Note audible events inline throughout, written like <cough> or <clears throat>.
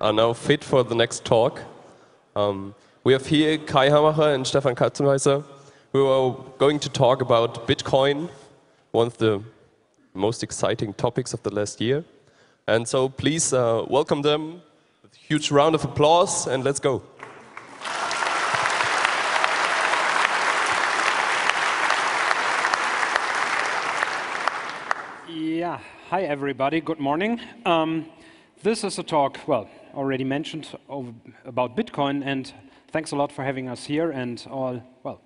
are now fit for the next talk. Um, we have here Kay Hamacher and Stefan Katzenbeisser, who are going to talk about Bitcoin, one of the most exciting topics of the last year. And so please uh, welcome them with a huge round of applause and let's go. Yeah, hi everybody, good morning. Um, this is a talk, well, already mentioned about Bitcoin, and thanks a lot for having us here and all, well,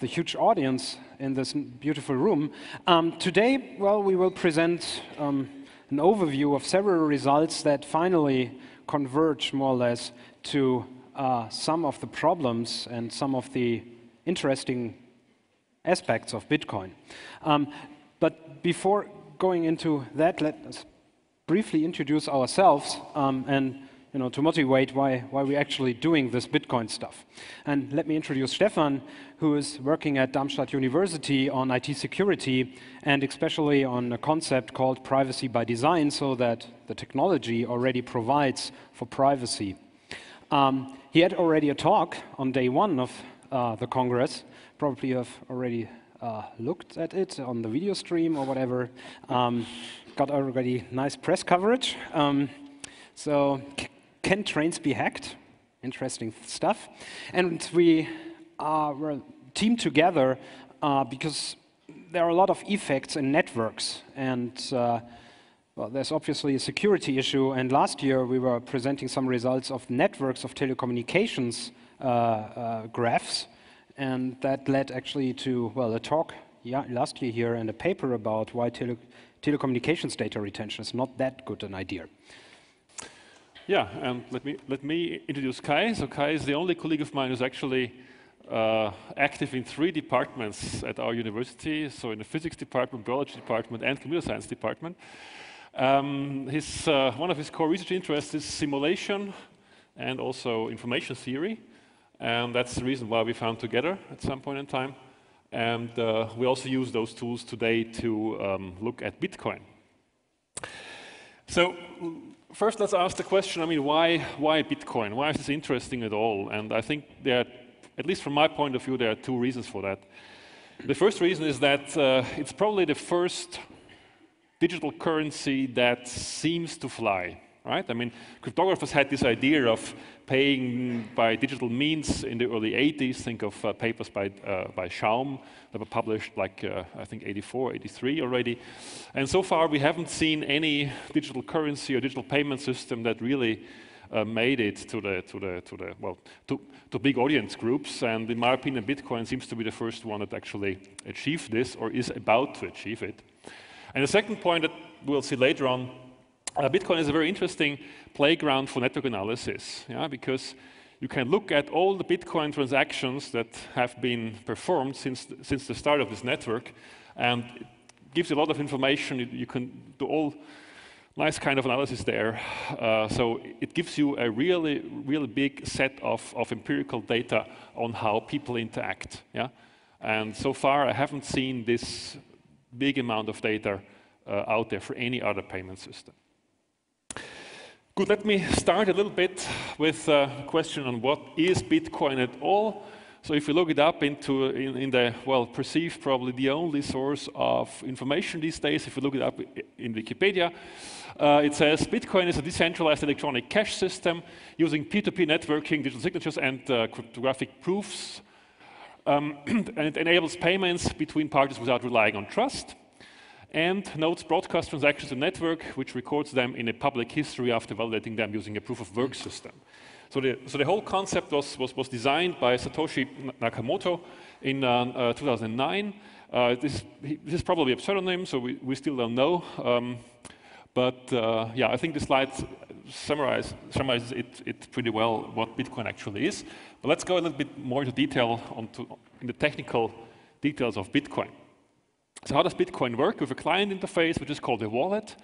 the huge audience in this beautiful room. Um, today, well, we will present um, an overview of several results that finally converge more or less to uh, some of the problems and some of the interesting aspects of Bitcoin. Um, but before going into that, let us briefly introduce ourselves um, and you know, to motivate why, why we're actually doing this Bitcoin stuff. And let me introduce Stefan, who is working at Darmstadt University on IT security and especially on a concept called privacy by design so that the technology already provides for privacy. Um, he had already a talk on day one of uh, the Congress, probably you have already uh, looked at it on the video stream or whatever. Um, got already nice press coverage. Um, so can trains be hacked? Interesting stuff. And we uh, were teamed together uh, because there are a lot of effects in networks and uh, well, there's obviously a security issue, and last year we were presenting some results of networks of telecommunications uh, uh, graphs, and that led actually to, well, a talk last year here and a paper about why tele telecommunications data retention is not that good an idea. Yeah, and let me, let me introduce Kay. So Kay is the only colleague of mine who's actually uh, active in three departments at our university, so in the physics department, biology department, and computer science department. Um, his, uh, one of his core research interests is simulation and also information theory. And that's the reason why we found together at some point in time. And uh, we also use those tools today to um, look at Bitcoin. So first let's ask the question, I mean, why, why Bitcoin? Why is this interesting at all? And I think there, at least from my point of view, there are two reasons for that. The first reason is that uh, it's probably the first digital currency that seems to fly right? I mean, cryptographers had this idea of paying by digital means in the early 80s. Think of uh, papers by, uh, by Chaum that were published like, uh, I think, 84, 83 already. And so far, we haven't seen any digital currency or digital payment system that really uh, made it to the, to the, to the, well, to, to big audience groups. And in my opinion, Bitcoin seems to be the first one that actually achieved this or is about to achieve it. And the second point that we'll see later on uh, Bitcoin is a very interesting playground for network analysis, yeah, because you can look at all the Bitcoin transactions that have been performed since, since the start of this network, and it gives you a lot of information. You, you can do all nice kind of analysis there. Uh, so it gives you a really, really big set of, of empirical data on how people interact. Yeah? And so far, I haven't seen this big amount of data uh, out there for any other payment system. Good, let me start a little bit with a question on what is Bitcoin at all. So if you look it up into in, in, the well perceived probably the only source of information these days, if you look it up in Wikipedia, uh, it says Bitcoin is a decentralized electronic cash system using peer-to-peer networking, digital signatures, and uh, cryptographic proofs, um, <clears throat> and it enables payments between parties without relying on trust and nodes broadcast transactions to network, which records them in a public history after validating them using a proof of work system. So the, so the whole concept was, was, was designed by Satoshi Nakamoto in uh, uh, 2009. Uh, this, he, this, is probably a pseudonym, so we, we still don't know. Um, but uh, yeah, I think the slide summarize, summarizes it, it, pretty well what Bitcoin actually is. But let's go a little bit more into detail onto, in the technical details of Bitcoin. So how does Bitcoin work? With a client interface, which is called a wallet.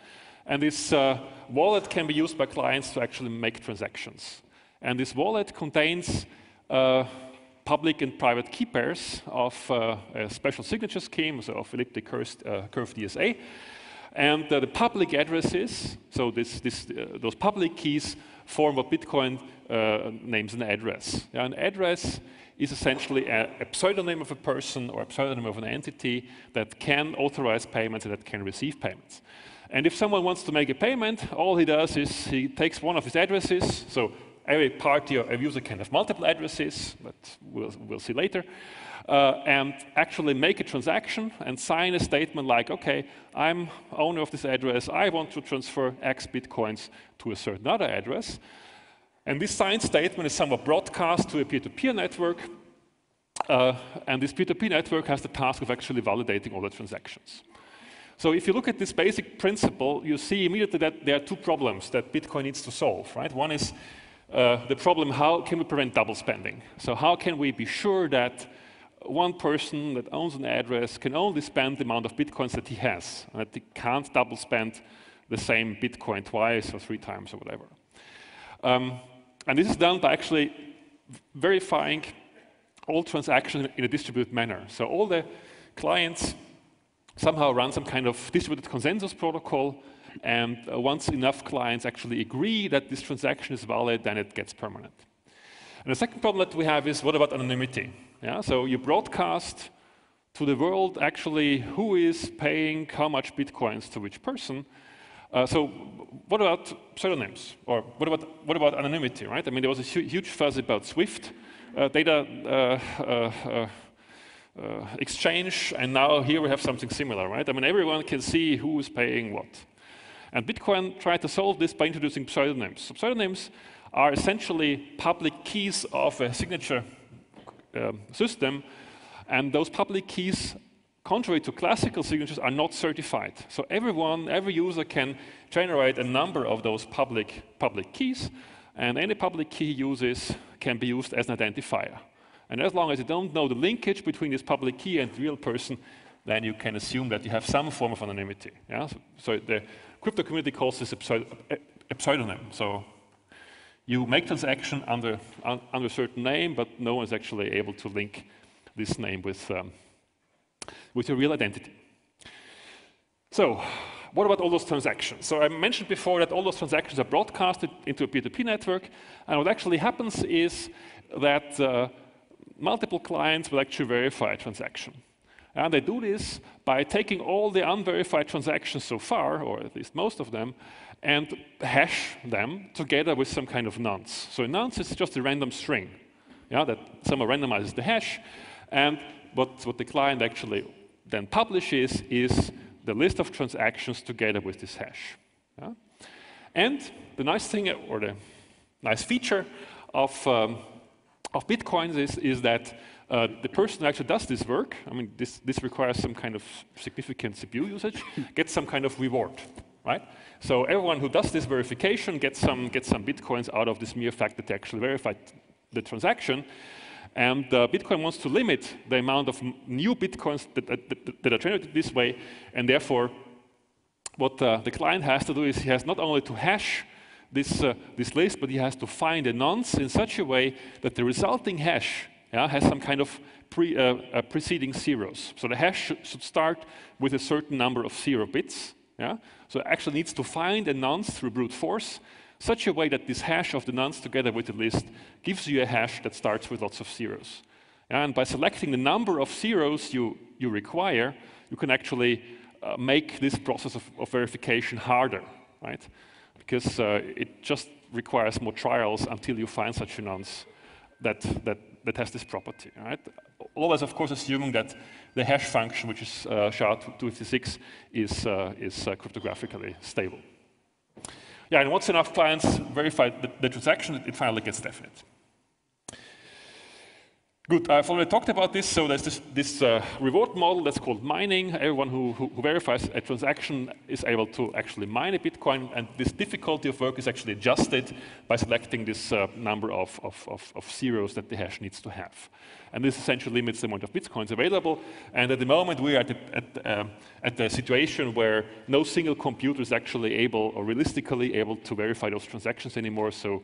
And this uh, wallet can be used by clients to actually make transactions. And this wallet contains uh, public and private key pairs of uh, a special signature scheme, so of elliptic curve, uh, curve DSA. And uh, the public addresses, so this, this, uh, those public keys form what Bitcoin names an address. Yeah, an address is essentially a, a, pseudonym of a person or a pseudonym of an entity that can authorize payments and that can receive payments. And if someone wants to make a payment, all he does is he takes one of his addresses. So every party or every user can have multiple addresses, but we'll, we'll see later. Uh, and actually make a transaction and sign a statement like, okay, I'm owner of this address, I want to transfer X bitcoins to a certain other address. And this signed statement is somewhat broadcast to a peer-to-peer -peer network, uh, and this peer-to-peer -peer network has the task of actually validating all the transactions. So if you look at this basic principle, you see immediately that there are two problems that Bitcoin needs to solve, right? One is uh, the problem, how can we prevent double spending? So how can we be sure that one person that owns an address can only spend the amount of bitcoins that he has, and that he can't double spend the same bitcoin twice or three times or whatever. Um, and this is done by actually verifying all transactions in a distributed manner. So all the clients somehow run some kind of distributed consensus protocol, and uh, once enough clients actually agree that this transaction is valid, then it gets permanent. And the second problem that we have is what about anonymity? Yeah, so you broadcast to the world actually who is paying how much bitcoins to which person. Uh, so what about pseudonyms? Or what about, what about anonymity, right? I mean, there was a hu huge fuss about SWIFT uh, data uh, uh, uh exchange, and now here we have something similar, right? I mean, everyone can see who is paying what. And Bitcoin tried to solve this by introducing pseudonyms. So pseudonyms are essentially public keys of a signature uh, system, and those public keys, contrary to classical signatures, are not certified. So everyone, every user can generate a number of those public, public keys, and any public key uses can be used as an identifier. And as long as you don't know the linkage between this public key and real person, then you can assume that you have some form of anonymity. Yeah? So, so the crypto community calls this a, pseudonym. So you make transaction under, un, under a certain name, but no one is actually able to link this name with, um, with your real identity. So what about all those transactions? So I mentioned before that all those transactions are broadcasted into a peer-to-peer -peer network, and what actually happens is that uh, multiple clients will actually verify a transaction. And they do this by taking all the unverified transactions so far, or at least most of them, and hash them together with some kind of nonce. So a nonce is just a random string yeah, that someone randomizes the hash. And what, what the client actually then publishes is the list of transactions together with this hash. Yeah? And the nice thing, or the nice feature of um, of Bitcoins is, is that uh, the person who actually does this work, I mean, this, this requires some kind of significant CPU usage, <laughs> gets some kind of reward, right? So everyone who does this verification gets some, gets some Bitcoins out of this mere fact that they actually verified the transaction. And Bitcoin wants to limit the amount of new Bitcoins that, that, that, are generated this way, and therefore, what uh, the client has to do is he has not only to hash this, uh, this list, but he has to find a nonce in such a way that the resulting hash yeah, has some kind of pre, uh, uh, preceding zeros. So the hash should, should, start with a certain number of zero bits. Yeah? So it actually needs to find a nonce through brute force, such a way that this hash of the nonce together with the list gives you a hash that starts with lots of zeros. And by selecting the number of zeros you, you require, you can actually uh, make this process of, of verification harder, right? because uh, it just requires more trials until you find such a nonce that, that, that has this property. Right? Always, of course, assuming that the hash function, which is uh, SHA-256, is, uh, is uh, cryptographically stable. Yeah, and once enough clients verify the, the transaction, it finally gets definite. Good, I've already talked about this. So there's this, this uh, reward model that's called mining. Everyone who, who, who, verifies a transaction is able to actually mine a Bitcoin, and this difficulty of work is actually adjusted by selecting this uh, number of, of, of, of, zeros that the hash needs to have. And this essentially limits the amount of Bitcoins available. And at the moment, we are at the, at, uh, at the situation where no single computer is actually able or realistically able to verify those transactions anymore. So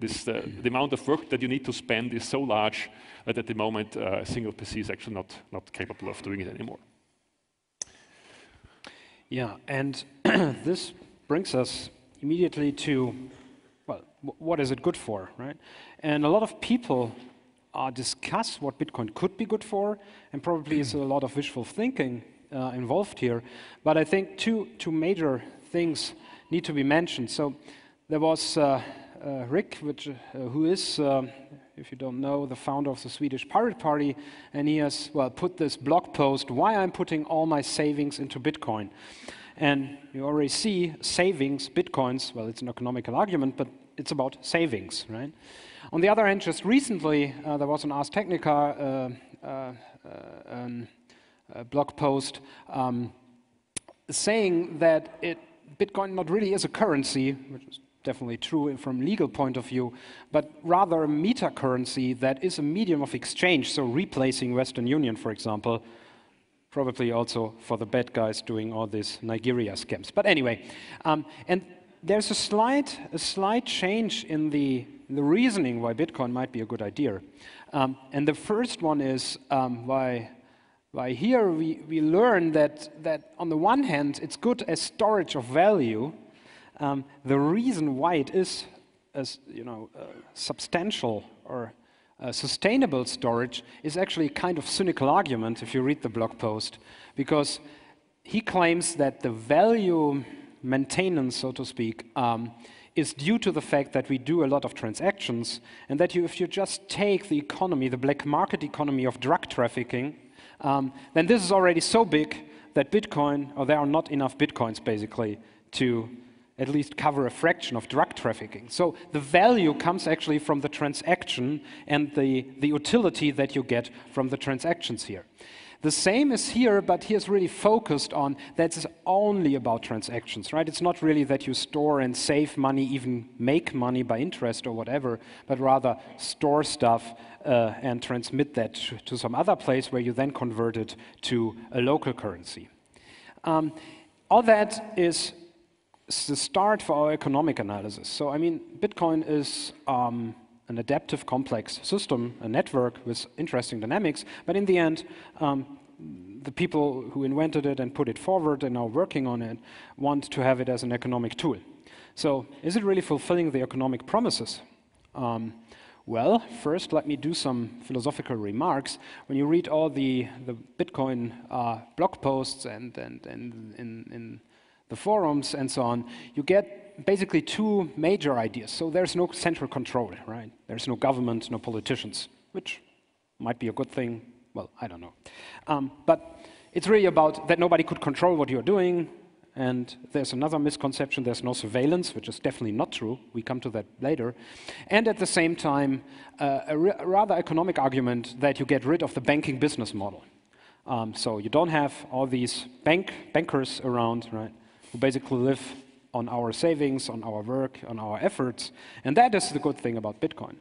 this, uh, the amount of work that you need to spend is so large that at the moment uh, a single PC is actually not, not capable of doing it anymore. Yeah, and <clears throat> this brings us immediately to, well, what is it good for, right? And a lot of people uh, discuss what Bitcoin could be good for, and probably is a lot of wishful thinking uh, involved here. But I think two, two major things need to be mentioned. So there was uh, uh Rick, which, uh, who is, um, if you don't know, the founder of the Swedish Pirate Party, and he has well put this blog post, why I'm putting all my savings into Bitcoin. And you already see savings, bitcoins, well, it's an economical argument, but it's about savings, right? On the other hand, just recently, uh, there was an Ars Technica uh, uh, um, blog post um, saying that it, Bitcoin not really is a currency, which is definitely true from legal point of view, but rather a meta currency that is a medium of exchange, so replacing Western Union, for example, probably also for the bad guys doing all these Nigeria scams. But anyway, um, and there's a slight, a slight change in the, the reasoning why Bitcoin might be a good idea. Um, and the first one is um, why, why here we, we learn that, that on the one hand, it's good as storage of value. Um, the reason why it is as you know, uh, substantial or uh, sustainable storage is actually a kind of cynical argument if you read the blog post, because he claims that the value maintenance, so to speak, um, is due to the fact that we do a lot of transactions, and that you, if you just take the economy, the black market economy of drug trafficking, um, then this is already so big that Bitcoin, or there are not enough Bitcoins basically to at least cover a fraction of drug trafficking. So the value comes actually from the transaction and the, the utility that you get from the transactions here. The same is here, but here's really focused on that's only about transactions, right? It's not really that you store and save money, even make money by interest or whatever, but rather store stuff uh, and transmit that to some other place where you then convert it to a local currency. Um, all that is the start for our economic analysis. So, I mean, Bitcoin is um, an adaptive complex system, a network with interesting dynamics, but in the end, um, the people who invented it and put it forward and are working on it want to have it as an economic tool. So, is it really fulfilling the economic promises? Um, well, first, let me do some philosophical remarks. When you read all the, the Bitcoin uh, blog posts and, and, and in, in the forums and so on, you get basically two major ideas. So there's no central control, right? There's no government, no politicians, which might be a good thing. Well, I don't know. Um, but it's really about that nobody could control what you're doing. And there's another misconception there's no surveillance, which is definitely not true. We come to that later. And at the same time, uh, a, a rather economic argument that you get rid of the banking business model. Um, so you don't have all these bank bankers around, right? Who basically live on our savings, on our work, on our efforts. And that is the good thing about Bitcoin.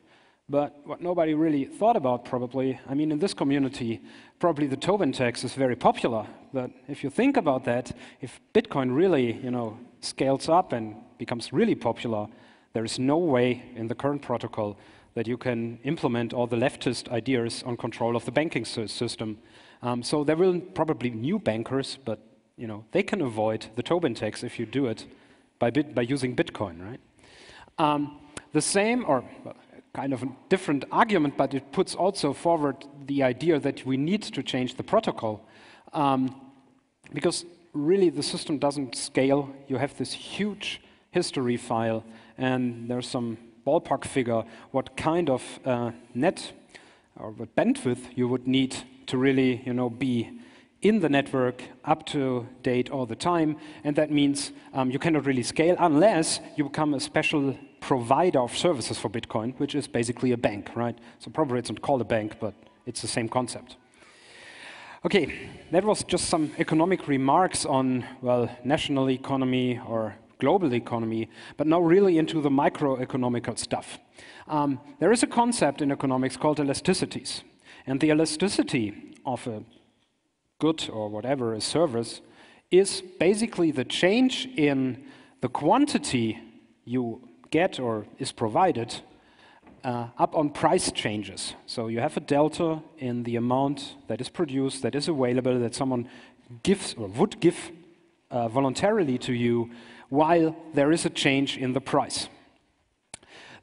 But what nobody really thought about, probably, I mean, in this community, probably the Tobin tax is very popular. But if you think about that, if Bitcoin really, you know, scales up and becomes really popular, there is no way in the current protocol that you can implement all the leftist ideas on control of the banking system. Um, so there will probably new bankers, but you know, they can avoid the Tobin tax if you do it by, bit, by using Bitcoin, right? Um, the same, or kind of a different argument, but it puts also forward the idea that we need to change the protocol um, because really the system doesn't scale. You have this huge history file, and there's some ballpark figure what kind of uh, net or what bandwidth you would need to really, you know, be in the network up to date all the time, and that means um, you cannot really scale unless you become a special provider of services for Bitcoin, which is basically a bank, right? So probably it's not called a bank, but it's the same concept. Okay, that was just some economic remarks on, well, national economy or global economy, but now really into the microeconomical stuff. Um, there is a concept in economics called elasticities. And the elasticity of a good or whatever a service is basically the change in the quantity you get or is provided uh, up on price changes. So you have a delta in the amount that is produced, that is available, that someone gives or would give uh, voluntarily to you while there is a change in the price.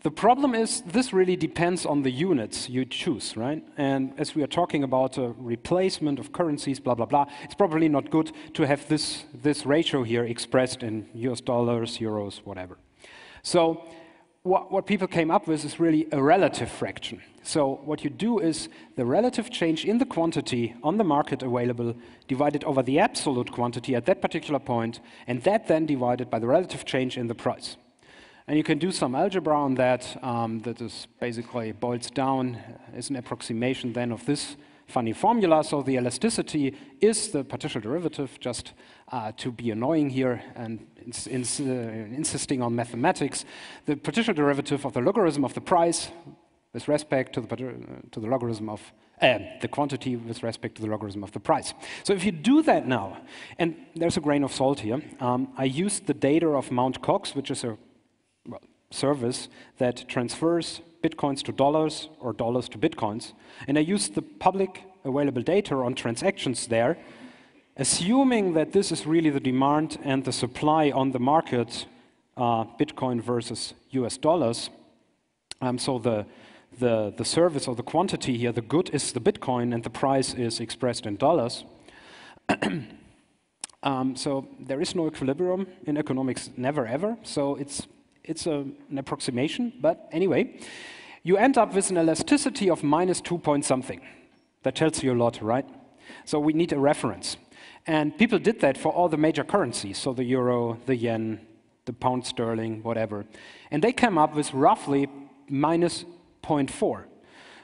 The problem is this really depends on the units you choose, right? And as we are talking about a replacement of currencies, blah, blah, blah, it's probably not good to have this, this ratio here expressed in US dollars, euros, whatever. So what, what people came up with is really a relative fraction. So what you do is the relative change in the quantity on the market available divided over the absolute quantity at that particular point, and that then divided by the relative change in the price. And you can do some algebra on that. Um, that is basically boils down as an approximation then of this funny formula. So the elasticity is the partial derivative, just uh, to be annoying here and ins ins uh, insisting on mathematics. The partial derivative of the logarithm of the price with respect to the, to the logarithm of uh, the quantity with respect to the logarithm of the price. So if you do that now, and there's a grain of salt here, um, I used the data of Mount Gox, which is a service that transfers bitcoins to dollars or dollars to bitcoins, and I used the public available data on transactions there, assuming that this is really the demand and the supply on the market, uh, Bitcoin versus US dollars. Um, so the the, the service or the quantity here, the good is the Bitcoin and the price is expressed in dollars. <clears throat> um, so there is no equilibrium in economics, never ever. So it's, it's a, an approximation. But anyway, you end up with an elasticity of minus two point something. That tells you a lot, right? So we need a reference. And people did that for all the major currencies, so the euro, the yen, the pound sterling, whatever. And they came up with roughly minus 0.4.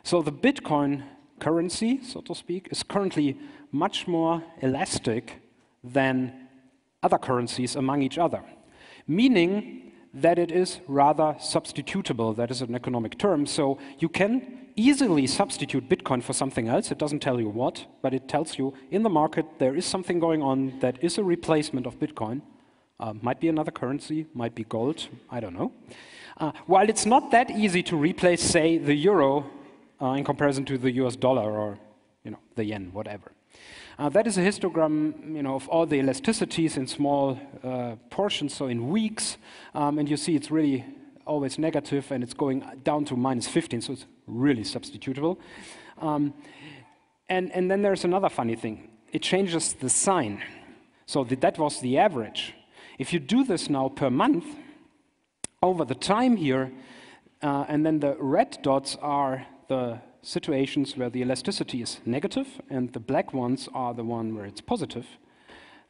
So the Bitcoin currency, so to speak, is currently much more elastic than other currencies among each other, meaning that it is rather substitutable. That is an economic term. So you can easily substitute Bitcoin for something else. It doesn't tell you what, but it tells you in the market there is something going on that is a replacement of Bitcoin. Uh, might be another currency, might be gold, I don't know. Uh, while it's not that easy to replace, say, the euro uh, in comparison to the US dollar or you know, the yen, whatever. Uh, that is a histogram you know, of all the elasticities in small uh, portions, so in weeks. Um, and you see it's really always negative and it's going down to minus 15, so it's really substitutable. Um, and, and then there's another funny thing. It changes the sign. So the, that was the average. If you do this now per month, over the time here, uh, and then the red dots are the situations where the elasticity is negative, and the black ones are the one where it's positive.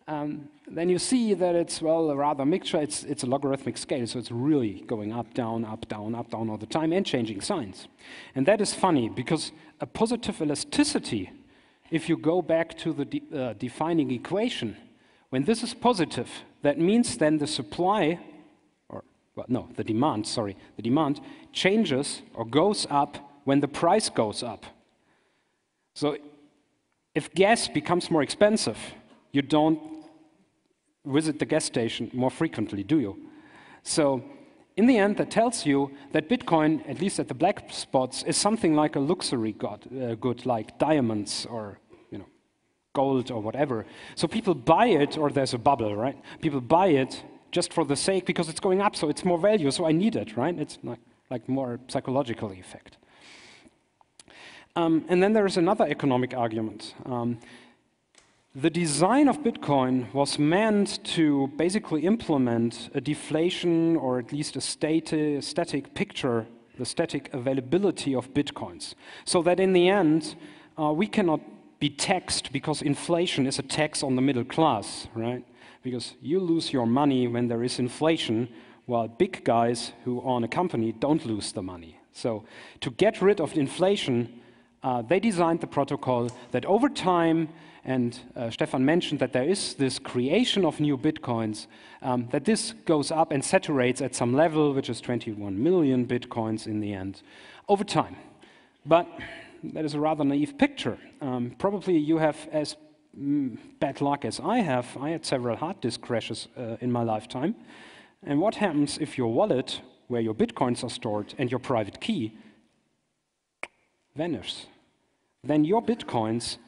Um, then you see that it's, well, a rather mixture. It's, it's a logarithmic scale, so it's really going up, down, up, down, up, down all the time, and changing signs. And that is funny, because a positive elasticity, if you go back to the de uh, defining equation, when this is positive, that means then the supply or, well, no, the demand, sorry, the demand changes or goes up when the price goes up. So if gas becomes more expensive, you don't visit the gas station more frequently, do you? So in the end, that tells you that Bitcoin, at least at the black spots, is something like a luxury god, uh, good, like diamonds or you know, gold or whatever. So people buy it, or there's a bubble, right? People buy it just for the sake, because it's going up, so it's more value, so I need it, right? It's like, like more psychological effect. Um, and then there is another economic argument. Um, the design of Bitcoin was meant to basically implement a deflation or at least a stati static picture, the static availability of Bitcoins. So that in the end, uh, we cannot be taxed because inflation is a tax on the middle class, right? because you lose your money when there is inflation, while big guys who own a company don't lose the money. So to get rid of inflation, uh, they designed the protocol that over time, and uh, Stefan mentioned that there is this creation of new bitcoins, um, that this goes up and saturates at some level, which is 21 million bitcoins in the end, over time. But that is a rather naive picture. Um, probably you have, as Mm, bad luck as I have, I had several hard disk crashes uh, in my lifetime. And what happens if your wallet, where your bitcoins are stored, and your private key vanishes? Then your bitcoins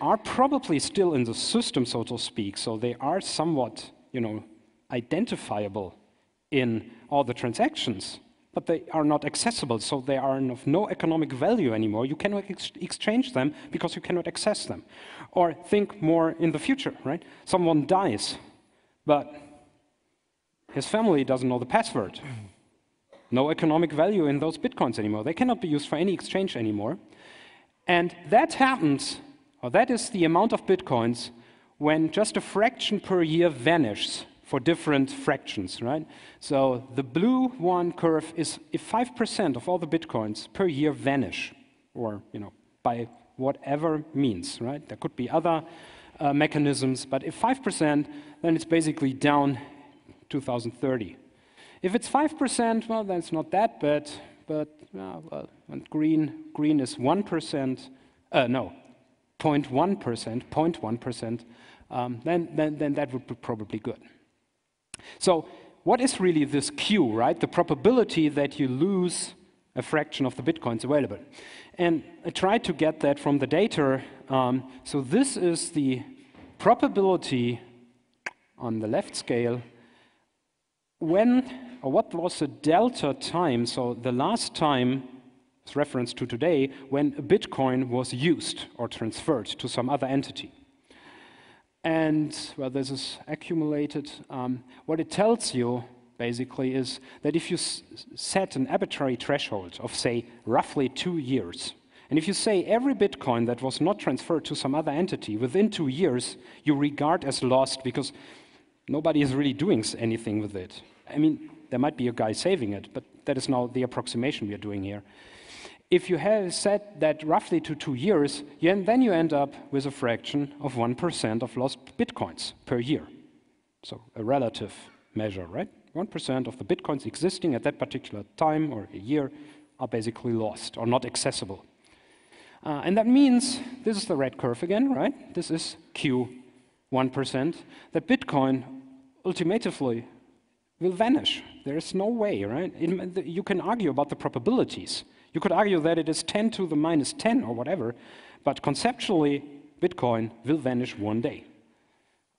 are probably still in the system, so to speak, so they are somewhat, you know, identifiable in all the transactions, but they are not accessible, so they are of no economic value anymore. You cannot ex exchange them because you cannot access them. Or think more in the future, right? Someone dies, but his family doesn't know the password. No economic value in those bitcoins anymore. They cannot be used for any exchange anymore. And that happens, or that is the amount of bitcoins when just a fraction per year vanishes for different fractions, right? So the blue one curve is if 5% of all the bitcoins per year vanish, or you know, by whatever means, right? There could be other uh, mechanisms, but if 5%, then it's basically down 2030. If it's 5%, well, that's not that bad, but uh, well, and green, green is 1%, uh, no, 0.1%, 0.1%, um, then, then, then that would be probably good. So what is really this Q, right? The probability that you lose a fraction of the bitcoins available. And I tried to get that from the data. Um, so this is the probability on the left scale when, what was the delta time, so the last time, it's reference to today, when bitcoin was used or transferred to some other entity. And well, this is accumulated. Um, what it tells you basically is that if you set an arbitrary threshold of, say, roughly two years, and if you say every Bitcoin that was not transferred to some other entity within two years, you regard as lost because nobody is really doing anything with it. I mean, there might be a guy saving it, but that is now the approximation we are doing here if you have set that roughly to two years, then you end up with a fraction of 1% of lost bitcoins per year. So a relative measure, right? 1% of the bitcoins existing at that particular time or a year are basically lost or not accessible. Uh, and that means, this is the red curve again, right? This is Q, 1%, that Bitcoin ultimately will vanish. There is no way, right? It, you can argue about the probabilities. You could argue that it is 10 to the minus 10 or whatever, but conceptually, Bitcoin will vanish one day.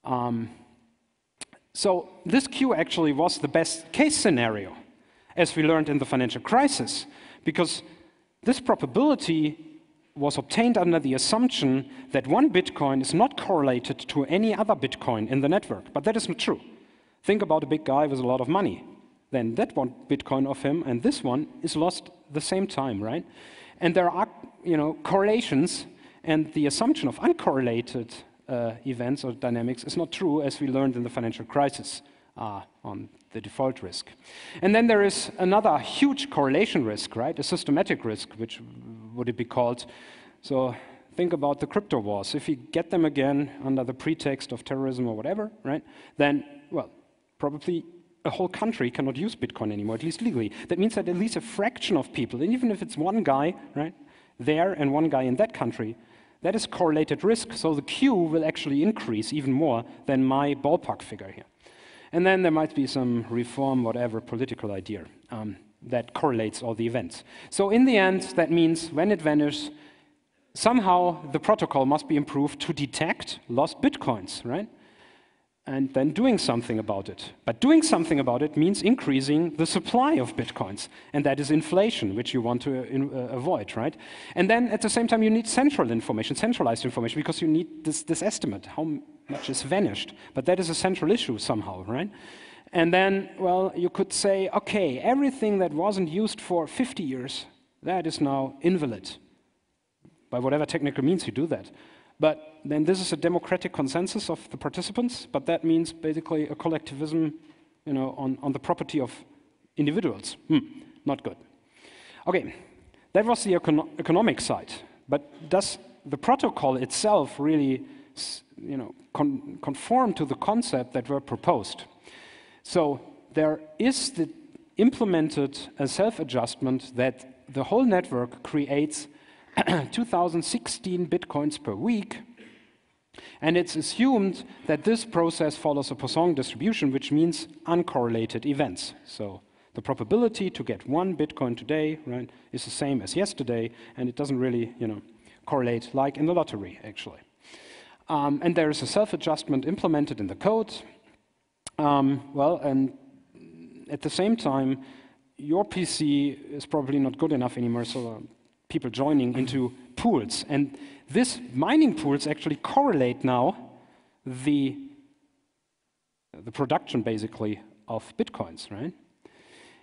Um, so this Q actually was the best case scenario, as we learned in the financial crisis, because this probability was obtained under the assumption that one Bitcoin is not correlated to any other Bitcoin in the network. But that is not true. Think about a big guy with a lot of money then that one Bitcoin of him and this one is lost the same time, right? And there are, you know, correlations, and the assumption of uncorrelated uh, events or dynamics is not true, as we learned in the financial crisis uh, on the default risk. And then there is another huge correlation risk, right? A systematic risk, which would it be called? So think about the crypto wars. If you get them again under the pretext of terrorism or whatever, right? Then, well, probably a whole country cannot use Bitcoin anymore, at least legally. That means that at least a fraction of people, and even if it's one guy, right, there and one guy in that country, that is correlated risk. So the Q will actually increase even more than my ballpark figure here. And then there might be some reform, whatever, political idea um, that correlates all the events. So in the end, that means when it vanishes, somehow the protocol must be improved to detect lost bitcoins, right? And then doing something about it. But doing something about it means increasing the supply of bitcoins, and that is inflation, which you want to uh, uh, avoid, right? And then at the same time, you need central information, centralized information, because you need this, this estimate, how much is vanished. But that is a central issue somehow, right? And then, well, you could say, okay, everything that wasn't used for 50 years, that is now invalid. By whatever technical means you do that. But then this is a democratic consensus of the participants, but that means basically a collectivism you know, on, on the property of individuals. Hmm, not good. Okay, that was the econo economic side. But does the protocol itself really you know, con conform to the concept that were proposed? So there is the implemented a self-adjustment that the whole network creates <clears throat> 2016 bitcoins per week. And it's assumed that this process follows a Poisson distribution, which means uncorrelated events. So the probability to get one bitcoin today right, is the same as yesterday, and it doesn't really you know, correlate like in the lottery, actually. Um, and there is a self-adjustment implemented in the code. Um, well, and at the same time, your PC is probably not good enough anymore, so uh, people joining into pools. And this mining pools actually correlate now the, the production, basically, of bitcoins, right?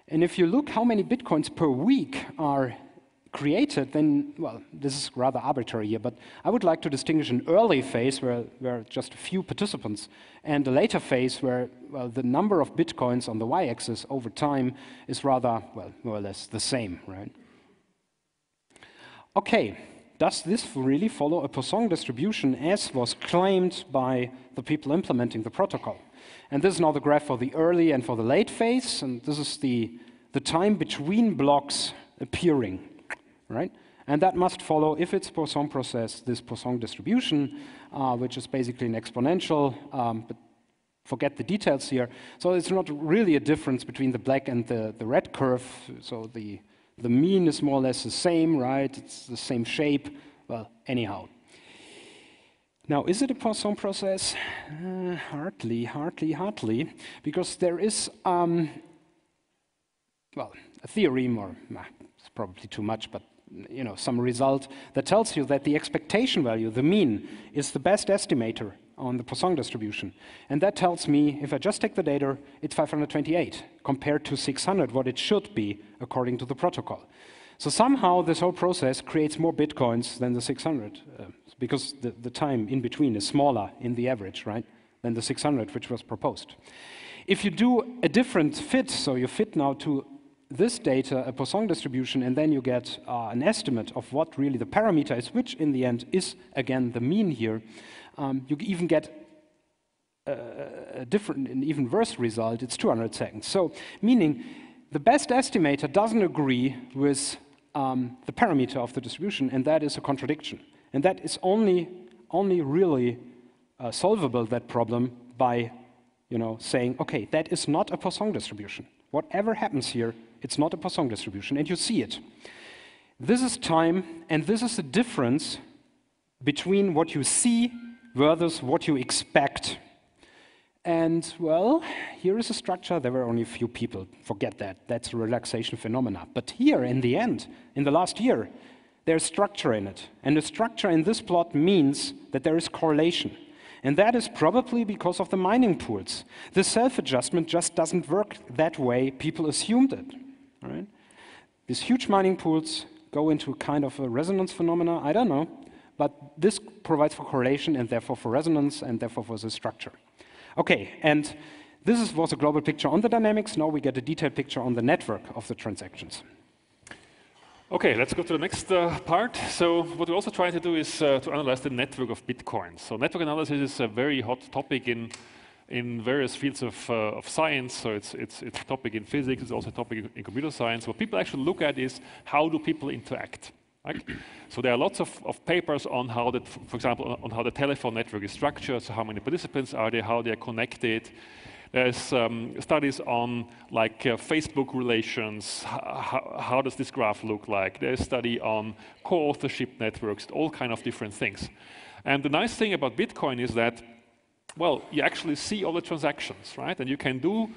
And if you look how many bitcoins per week are created, then, well, this is rather arbitrary here, but I would like to distinguish an early phase where, where just a few participants and a later phase where, well, the number of bitcoins on the y-axis over time is rather, well, more or less the same, right? Okay, does this really follow a Poisson distribution as was claimed by the people implementing the protocol? And this is now the graph for the early and for the late phase, and this is the, the time between blocks appearing right? And that must follow, if it's Poisson process, this Poisson distribution, uh, which is basically an exponential, um, but forget the details here. So it's not really a difference between the black and the, the red curve. So the, the mean is more or less the same, right? It's the same shape. Well, anyhow. Now, is it a Poisson process? Uh, hardly, hardly, hardly, because there is, um, well, a theorem, or nah, it's probably too much, but you know, some result that tells you that the expectation value, the mean, is the best estimator on the Poisson distribution. And that tells me, if I just take the data, it's 528 compared to 600, what it should be according to the protocol. So somehow this whole process creates more bitcoins than the 600, uh, because the, the time in between is smaller in the average, right, than the 600 which was proposed. If you do a different fit, so you fit now to this data, a Poisson distribution, and then you get uh, an estimate of what really the parameter is, which in the end is, again, the mean here. Um, you even get a, a, different, an even worse result. It's 200 seconds. So, meaning the best estimator doesn't agree with um, the parameter of the distribution, and that is a contradiction. And that is only, only really uh, solvable, that problem, by you know, saying, okay, that is not a Poisson distribution. Whatever happens here it's not a Poisson distribution, and you see it. This is time, and this is the difference between what you see versus what you expect. And well, here is a structure. There were only a few people. Forget that. That's a relaxation phenomena. But here, in the end, in the last year, there's structure in it. And the structure in this plot means that there is correlation. And that is probably because of the mining pools. The self adjustment just doesn't work that way people assumed it. Right? These huge mining pools go into a kind of a resonance phenomena, I don't know, but this provides for correlation and therefore for resonance and therefore for the structure. Okay, and this is, was a global picture on the dynamics. Now we get a detailed picture on the network of the transactions. Okay, let's go to the next uh, part. So what we also try to do is uh, to analyze the network of Bitcoin. So network analysis is a very hot topic in in various fields of, uh, of science. So it's, it's, it's a topic in physics, it's also a topic in computer science. What people actually look at is how do people interact. Right? So there are lots of, of papers on how for example, on how the telephone network is structured, so how many participants are there, how they are connected. There's um, studies on like uh, Facebook relations, how, how, does this graph look like? There's study on co-authorship networks, all kind of different things. And the nice thing about Bitcoin is that well, you actually see all the transactions, right? And you can do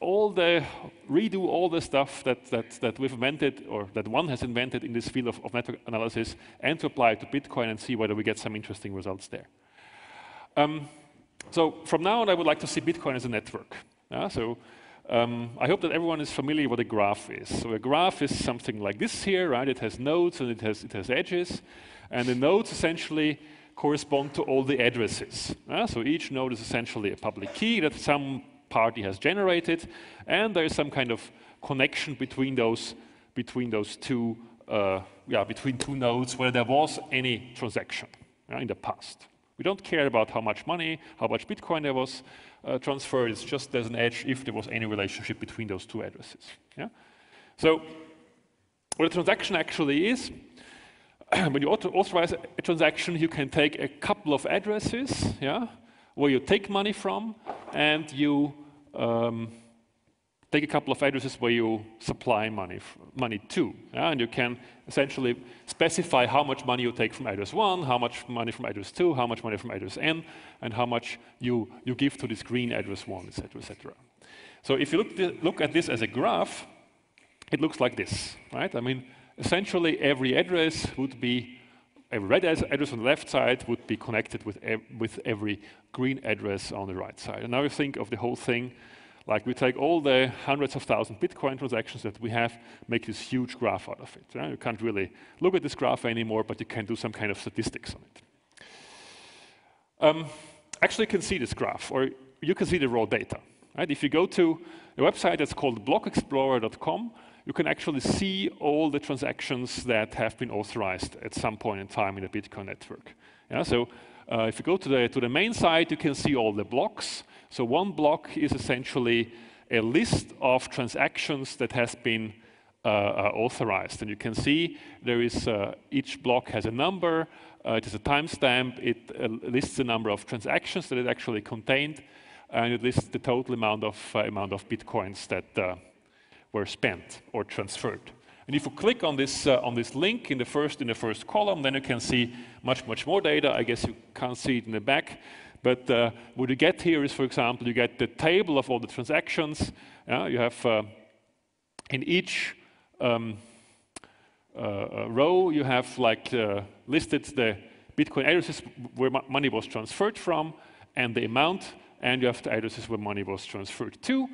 all the, redo all the stuff that, that, that we've invented or that one has invented in this field of, of network analysis and to apply it to Bitcoin and see whether we get some interesting results there. Um, so from now on, I would like to see Bitcoin as a network. Yeah? So um, I hope that everyone is familiar what a graph is. So a graph is something like this here, right? It has nodes and it has, it has edges. And the nodes essentially correspond to all the addresses. Uh, so each node is essentially a public key that some party has generated, and there is some kind of connection between those, between those two, uh, yeah, between two nodes where there was any transaction in the past. We don't care about how much money, how much Bitcoin there was uh, transferred. It's just there's an edge if there was any relationship between those two addresses. Yeah? So what a transaction actually is, <clears throat> when you authorize a transaction, you can take a couple of addresses, yeah, where you take money from, and you um, take a couple of addresses where you supply money, money to. Yeah? And you can essentially specify how much money you take from address 1, how much money from address 2, how much money from address n, and how much you, you give to this green address 1, etc., etc. So if you look, look at this as a graph, it looks like this, right? I mean, essentially every address would be, every red address on the left side would be connected with, ev with every green address on the right side. And now you think of the whole thing like we take all the hundreds of thousand Bitcoin transactions that we have, make this huge graph out of it. You can't really look at this graph anymore, but you can do some kind of statistics on it. Um, actually, you can see this graph, or you can see the raw data. Right? If you go to a website that's called blockexplorer.com, you can actually see all the transactions that have been authorized at some point in time in the Bitcoin network. Yeah, so uh, if you go to the, to the main site, you can see all the blocks. So one block is essentially a list of transactions that has been uh, uh, authorized. And you can see there is, uh, each block has a number, uh, it is a timestamp, it uh, lists the number of transactions that it actually contained, and it lists the total amount of, amount of bitcoins that were spent or transferred. And if you click on this, on this link in the, first, in the first column, then you can see much, much more data. I guess you can't see it in the back. But uh, what you get here is, for example, you get the table of all the transactions. Yeah? You have uh, in each um, uh, uh row, you have like uh, listed the Bitcoin addresses where money was transferred from and the amount, and you have the addresses where money was transferred to.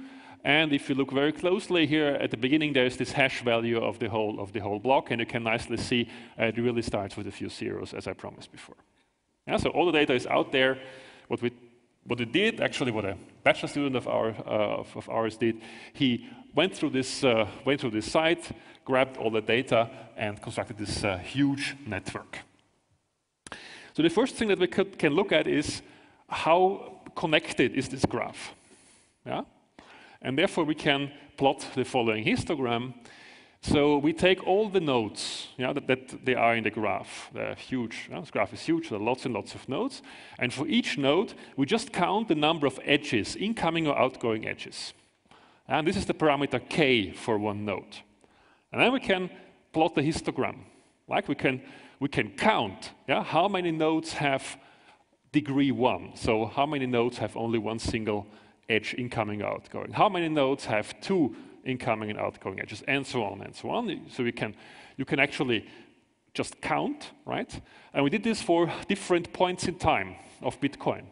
And if you look very closely here at the beginning, there's this hash value of the whole of the whole block, and you can nicely see uh, it really starts with a few zeros, as I promised before. Yeah, so all the data is out there. What we what it did, actually, what a bachelor student of, our, uh, of, of, ours did, he went through this uh, went through this site, grabbed all the data, and constructed this uh, huge network. So the first thing that we could, can look at is how connected is this graph, yeah, and therefore we can plot the following histogram so we take all the nodes yeah, that, that, they are in the graph. They're huge. Yeah, this graph is huge. There are lots and lots of nodes. And for each node, we just count the number of edges, incoming or outgoing edges. And this is the parameter k for one node. And then we can plot the histogram. Like we can, we can count yeah, how many nodes have degree 1. So how many nodes have only one single edge incoming outgoing? How many nodes have two incoming and outgoing edges, and so on and so on. So you can, you can actually just count, right? And we did this for different points in time of Bitcoin.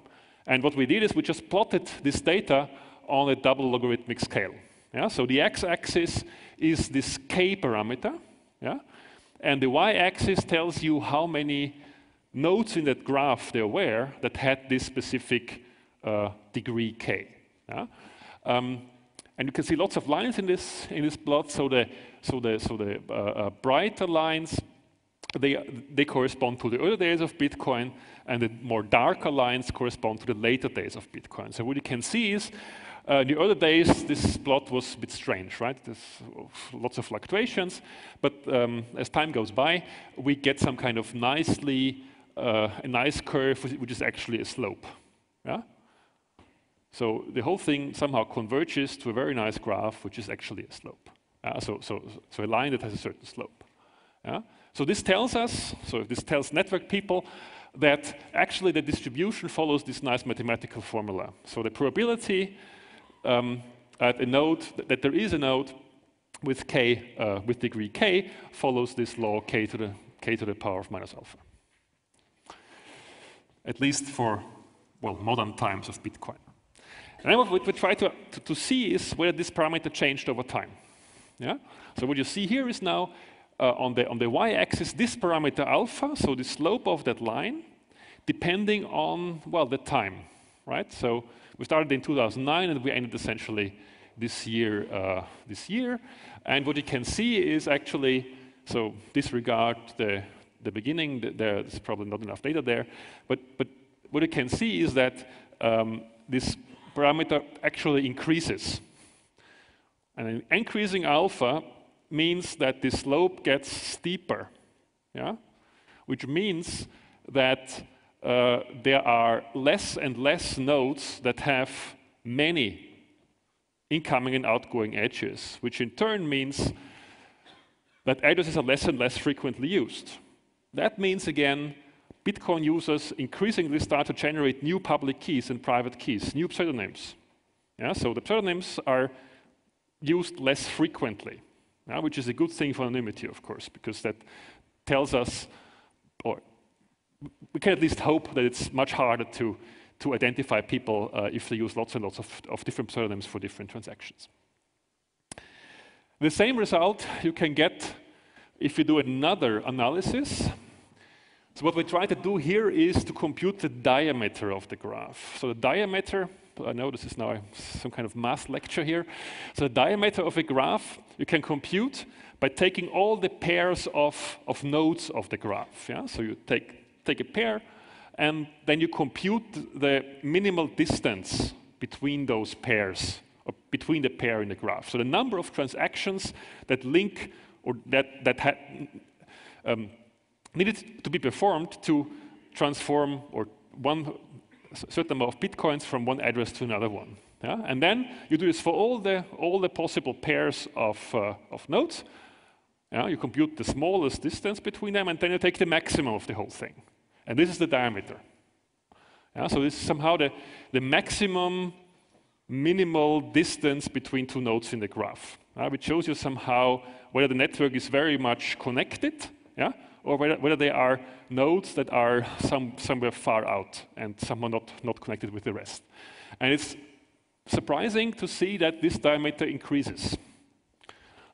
And what we did is we just plotted this data on a double logarithmic scale. Yeah? So the x-axis is this k parameter, yeah? and the y-axis tells you how many nodes in that graph there were that had this specific uh, degree k. Yeah? Um, and you can see lots of lines in this, in this plot. So the, so the, so the uh, uh, brighter lines, they, they correspond to the early days of Bitcoin, and the more darker lines correspond to the later days of Bitcoin. So what you can see is, uh, in the early days, this plot was a bit strange, right? There's lots of fluctuations, but um, as time goes by, we get some kind of nicely, uh, a nice curve, which is actually a slope. Yeah? So the whole thing somehow converges to a very nice graph, which is actually a slope. Uh, so, so, so a line that has a certain slope. Yeah? So this tells us, so this tells network people that actually the distribution follows this nice mathematical formula. So the probability um, at a node, that there is a node with k, uh, with degree k, follows this law k to the k to the power of minus alpha. At least for, well, modern times of Bitcoin. And then what we try to, to, to, see is whether this parameter changed over time. Yeah? So what you see here is now uh, on the, on the y-axis, this parameter alpha, so the slope of that line, depending on, well, the time, right? So we started in 2009 and we ended essentially this year, uh, this year. And what you can see is actually, so disregard the, the beginning, there's probably not enough data there, but, but what you can see is that um, this parameter actually increases. And increasing alpha means that the slope gets steeper, yeah? which means that uh, there are less and less nodes that have many incoming and outgoing edges, which in turn means that addresses are less and less frequently used. That means, again, Bitcoin users increasingly start to generate new public keys and private keys, new pseudonyms. Yeah, so the pseudonyms are used less frequently, yeah, which is a good thing for anonymity, of course, because that tells us, or we can at least hope that it's much harder to, to identify people uh, if they use lots and lots of, of different pseudonyms for different transactions. The same result you can get if you do another analysis. So what we try to do here is to compute the diameter of the graph. So the diameter, I know this is now some kind of math lecture here. So the diameter of a graph you can compute by taking all the pairs of, of nodes of the graph. Yeah? So you take, take a pair, and then you compute the minimal distance between those pairs, or between the pair in the graph. So the number of transactions that link or that, that had, um, needed to be performed to transform or one certain number of bitcoins from one address to another one. Yeah? And then you do this for all the, all the possible pairs of, uh, of nodes. Yeah? You compute the smallest distance between them, and then you take the maximum of the whole thing. And this is the diameter. Yeah? So this is somehow the, the maximum minimal distance between two nodes in the graph, which shows you somehow whether the network is very much connected, yeah, or whether, whether they are nodes that are some, somewhere far out and somehow not, not connected with the rest. And it's surprising to see that this diameter increases.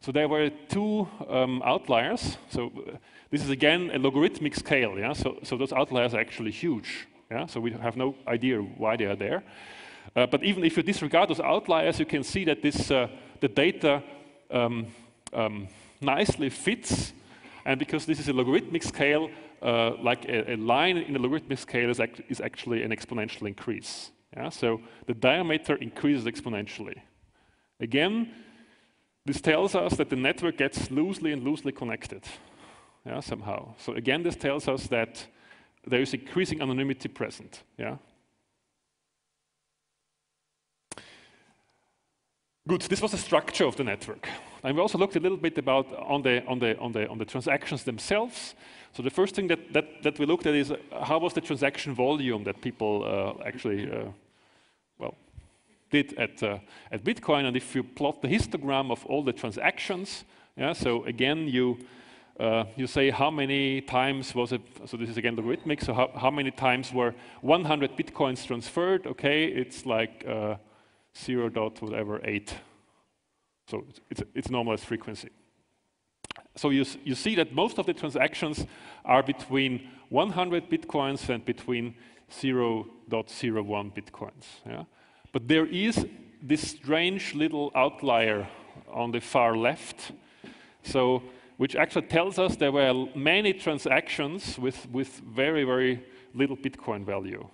So there were two um, outliers. So uh, this is again a logarithmic scale. Yeah? So, so those outliers are actually huge. Yeah? So we have no idea why they are there. Uh, but even if you disregard those outliers, you can see that this, uh, the data um, um, nicely fits. And because this is a logarithmic scale, uh, like a, a, line in a logarithmic scale is, act is actually an exponential increase. Yeah? So the diameter increases exponentially. Again, this tells us that the network gets loosely and loosely connected yeah, somehow. So again, this tells us that there is increasing anonymity present. Yeah? Good, this was the structure of the network. And we also looked a little bit about on the, on the, on the, on the transactions themselves. So the first thing that, that, that we looked at is uh, how was the transaction volume that people uh, actually, uh, well, did at, uh, at Bitcoin. And if you plot the histogram of all the transactions, yeah, so again, you, uh, you say how many times was it, so this is again logarithmic, so how, how many times were 100 Bitcoins transferred? Okay, it's like uh, 0 dot whatever 8. So it's, it's normalized frequency. So you, you see that most of the transactions are between 100 bitcoins and between 0.01 bitcoins. Yeah? But there is this strange little outlier on the far left, so which actually tells us there were many transactions with, with very, very little Bitcoin value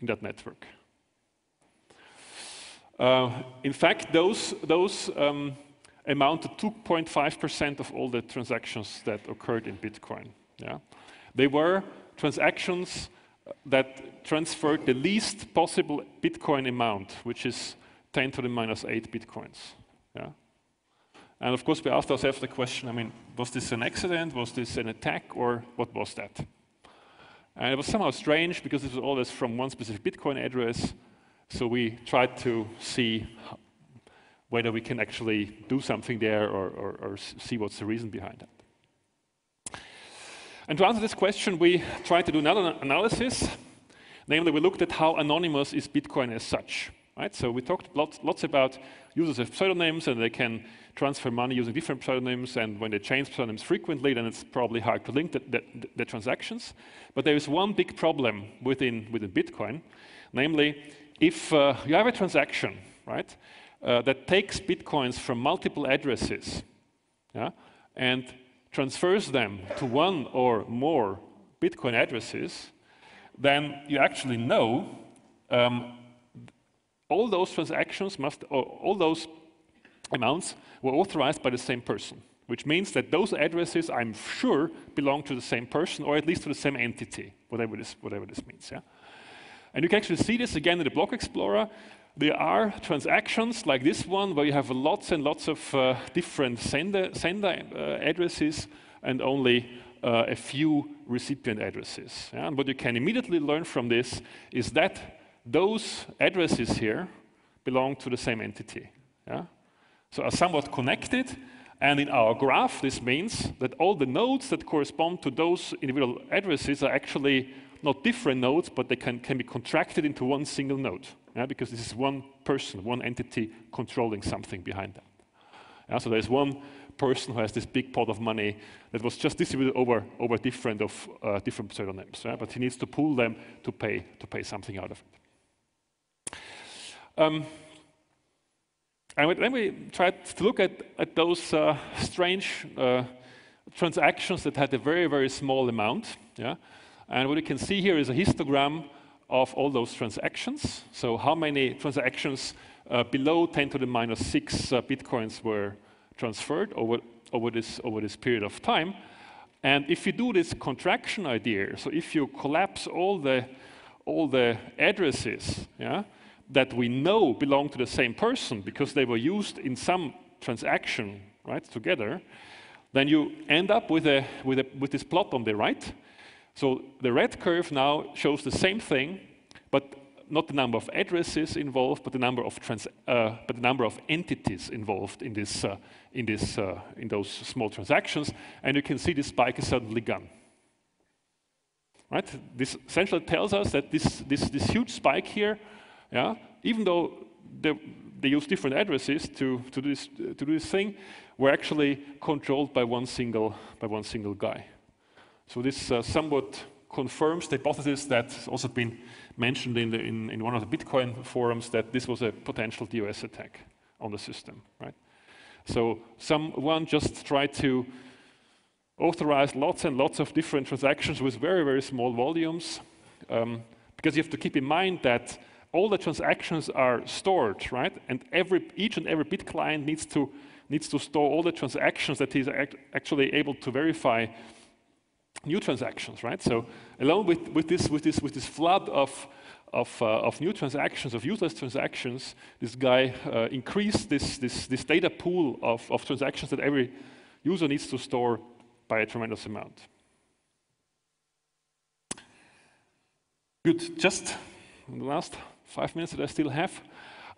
in that network. Uh, in fact, those, those um, amount to 2.5% of all the transactions that occurred in Bitcoin. Yeah? They were transactions that transferred the least possible Bitcoin amount, which is 10 to the minus 8 Bitcoins. Yeah? And of course, we asked ourselves the question, I mean, was this an accident? Was this an attack? Or what was that? And it was somehow strange because this was always from one specific Bitcoin address so we tried to see whether we can actually do something there or, or, or, see what's the reason behind that. And to answer this question, we tried to do another analysis. Namely, we looked at how anonymous is Bitcoin as such. Right? So we talked lots, lots about users of pseudonyms and they can transfer money using different pseudonyms and when they change pseudonyms frequently then it's probably hard to link the, transactions. But there is one big problem within, within Bitcoin, namely if uh, you have a transaction, right, uh, that takes bitcoins from multiple addresses, yeah, and transfers them to one or more bitcoin addresses, then you actually know um, all those transactions must, all those amounts were authorized by the same person, which means that those addresses, I'm sure, belong to the same person or at least to the same entity, whatever this, whatever this means. Yeah? And you can actually see this again in the Block Explorer. There are transactions like this one where you have lots and lots of uh, different sender, sender uh, addresses and only uh, a few recipient addresses. Yeah? And what you can immediately learn from this is that those addresses here belong to the same entity. Yeah? So are somewhat connected. And in our graph, this means that all the nodes that correspond to those individual addresses are actually not different nodes, but they can, can be contracted into one single node, yeah, because this is one person, one entity controlling something behind that. Yeah, so there's one person who has this big pot of money that was just distributed over, over different, of, uh, different pseudonyms, yeah, but he needs to pool them to pay, to pay something out of it. Um, and then we tried to look at, at those uh, strange uh, transactions that had a very, very small amount. Yeah? And what you can see here is a histogram of all those transactions. So how many transactions uh, below 10 to the minus 6 uh, bitcoins were transferred over, over, this, over this period of time. And if you do this contraction idea, so if you collapse all the, all the addresses yeah, that we know belong to the same person because they were used in some transaction right, together, then you end up with, a, with, a, with this plot on the right so the red curve now shows the same thing, but not the number of addresses involved, but the number of uh, but the number of entities involved in this, uh, in this, uh, in those small transactions, and you can see the spike is suddenly gone. Right? This essentially tells us that this, this, this huge spike here, yeah, even though they, they use different addresses to, to, do this, to do this thing, were actually controlled by one single, by one single guy. So this uh, somewhat confirms the hypothesis that's also been mentioned in, the, in, in, one of the Bitcoin forums that this was a potential DOS attack on the system, right? So someone just tried to authorize lots and lots of different transactions with very, very small volumes, um, because you have to keep in mind that all the transactions are stored, right? And every, each and every bit client needs to, needs to store all the transactions that he's act actually able to verify new transactions, right? So along with, with, this, with, this, with this flood of, of, uh, of new transactions, of useless transactions, this guy uh, increased this, this, this data pool of, of transactions that every user needs to store by a tremendous amount. Good, just the last five minutes that I still have,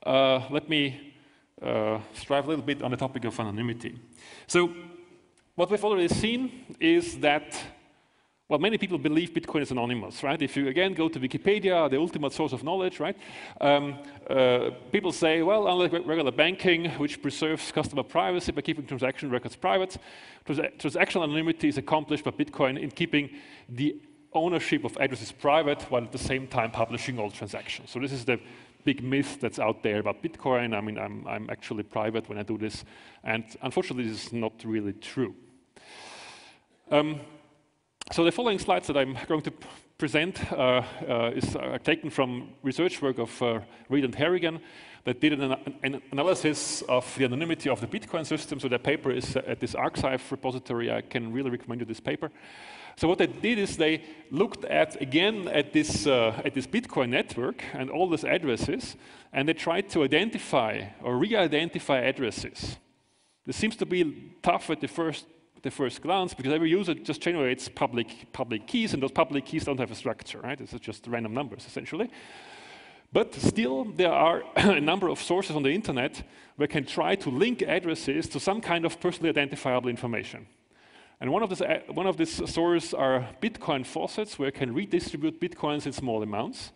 uh, let me uh, strive a little bit on the topic of anonymity. So what we've already seen is that well, many people believe Bitcoin is anonymous, right? If you again go to Wikipedia, the ultimate source of knowledge, right? Um, uh, people say, well, unlike regular banking, which preserves customer privacy by keeping transaction records private, trans transaction anonymity is accomplished by Bitcoin in keeping the ownership of addresses private while at the same time publishing all transactions. So this is the big myth that's out there about Bitcoin. I mean, I'm, I'm actually private when I do this, and unfortunately, this is not really true. Um, so the following slides that I'm going to present uh, uh, is uh, taken from research work of uh, Reid and Harrigan that did an, an, analysis of the anonymity of the Bitcoin system. So their paper is at this arXiv repository. I can really recommend you this paper. So what they did is they looked at again at this uh, at this Bitcoin network and all these addresses, and they tried to identify or re-identify addresses. This seems to be tough at the first the first glance because every user just generates public, public keys, and those public keys don't have a structure, right? It's just random numbers, essentially. But still, there are <coughs> a number of sources on the internet where can try to link addresses to some kind of personally identifiable information. And one of, this, uh, one of these sources are Bitcoin faucets, where you can redistribute Bitcoins in small amounts.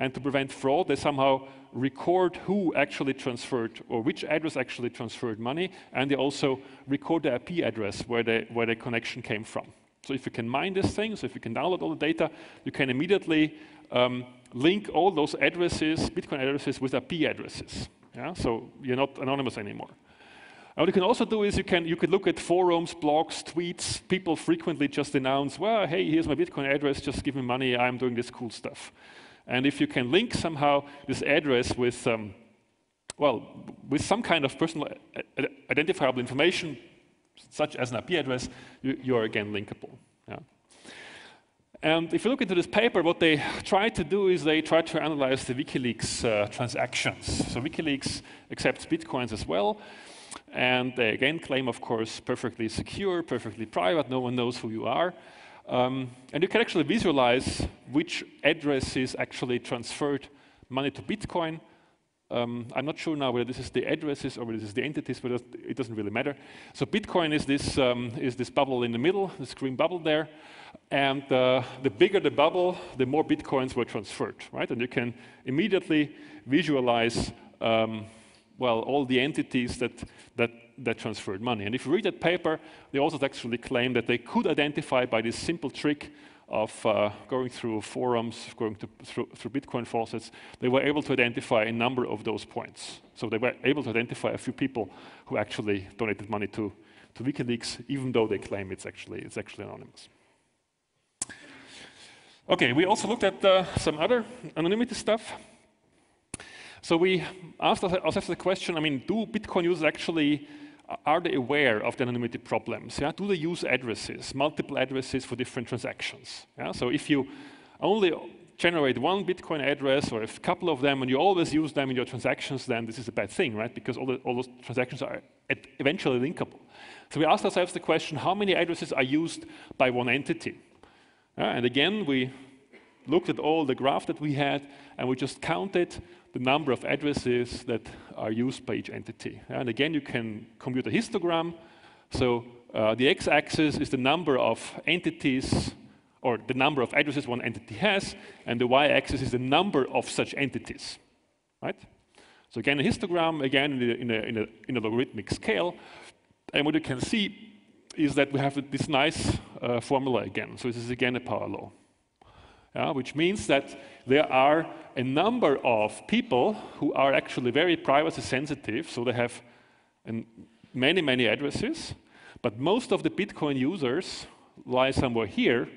And to prevent fraud, they somehow record who actually transferred or which address actually transferred money. And they also record the IP address where the, where the connection came from. So if you can mine this thing, so if you can download all the data, you can immediately um, link all those addresses, Bitcoin addresses, with IP addresses. Yeah? So you're not anonymous anymore. And what you can also do is you can you could look at forums, blogs, tweets. People frequently just announce, well, hey, here's my Bitcoin address, just give me money, I'm doing this cool stuff. And if you can link somehow this address with, um, well, with some kind of personal identifiable information, such as an IP address, you, you are again linkable. Yeah. And if you look into this paper, what they try to do is they try to analyze the WikiLeaks uh, transactions. So WikiLeaks accepts bitcoins as well. And they again claim, of course, perfectly secure, perfectly private, no one knows who you are. Um, and you can actually visualize which addresses actually transferred money to Bitcoin. Um, I'm not sure now whether this is the addresses or whether this is the entities, but it doesn't really matter. So Bitcoin is this, um, is this bubble in the middle, this green bubble there. And uh, the bigger the bubble, the more Bitcoins were transferred, right? And you can immediately visualize, um, well, all the entities that, that, that transferred money. And if you read that paper, they also actually claim that they could identify by this simple trick of uh, going through forums, going to, through, through, Bitcoin faucets, they were able to identify a number of those points. So they were able to identify a few people who actually donated money to, to WikiLeaks, even though they claim it's actually, it's actually anonymous. Okay, we also looked at uh, some other anonymity stuff. So we asked ourselves the question, I mean, do Bitcoin users actually are they aware of the anonymity problems? Yeah? Do they use addresses, multiple addresses for different transactions? Yeah? So if you only generate one Bitcoin address or a couple of them and you always use them in your transactions, then this is a bad thing, right? Because all, the, all those transactions are eventually linkable. So we asked ourselves the question, how many addresses are used by one entity? Yeah? And again, we looked at all the graph that we had and we just counted the number of addresses that are used by each entity. And again, you can compute a histogram. So uh, the x-axis is the number of entities or the number of addresses one entity has, and the y-axis is the number of such entities, right? So again, a histogram, again, in a, in a, in a, logarithmic scale. And what you can see is that we have this nice uh, formula again. So this is again a power law which means that there are a number of people who are actually very privacy sensitive, so they have an, many, many addresses, but most of the Bitcoin users lie somewhere here,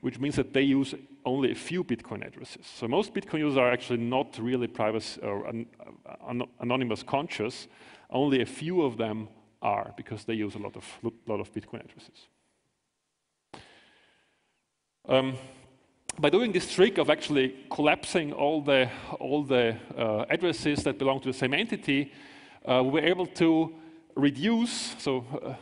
which means that they use only a few Bitcoin addresses. So most Bitcoin users are actually not really privacy or an, an, anonymous conscious. Only a few of them are because they use a lot of, lot of Bitcoin addresses. Um, by doing this trick of actually collapsing all the, all the uh, addresses that belong to the same entity, uh, we were able to reduce, so, uh,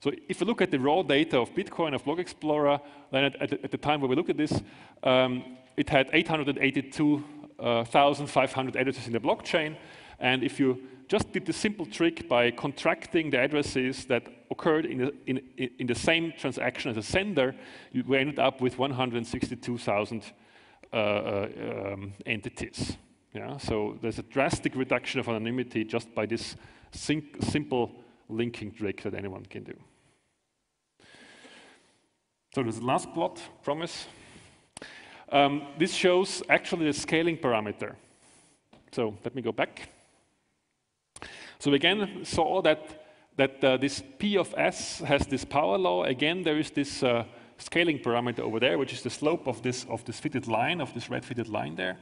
so if you look at the raw data of Bitcoin, of Block Explorer, then at, at, at the time when we look at this, um, it had 882,500 addresses in the blockchain, and if you just did the simple trick by contracting the addresses that occurred in the, in, in the same transaction as a sender, we ended up with 162,000 uh, uh, um, entities. Yeah? So there's a drastic reduction of anonymity just by this simple linking trick that anyone can do. So this last plot, promise. Um, this shows actually the scaling parameter. So let me go back. So we again, saw that, that uh, this P of S has this power law. Again, there is this uh, scaling parameter over there, which is the slope of this, of this fitted line, of this red fitted line there.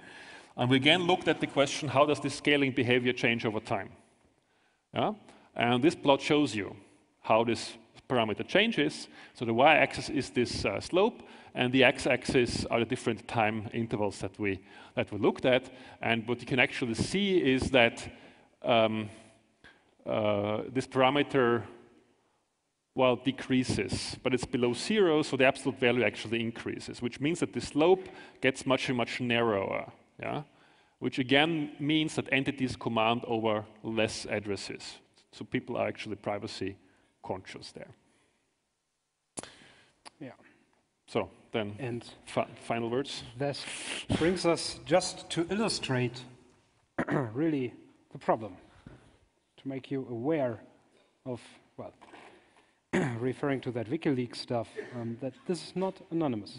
And we again looked at the question, how does this scaling behavior change over time? Yeah? And this plot shows you how this parameter changes. So the y-axis is this uh, slope, and the x-axis are the different time intervals that we, that we looked at. And what you can actually see is that um, uh, this parameter, well, decreases, but it's below zero, so the absolute value actually increases, which means that the slope gets much, much narrower, yeah? which again means that entities command over less addresses. So people are actually privacy conscious there. Yeah. So then, and fi final words. This brings us just to illustrate <clears throat> really the problem make you aware of, well, <clears throat> referring to that WikiLeaks stuff, um, that this is not anonymous.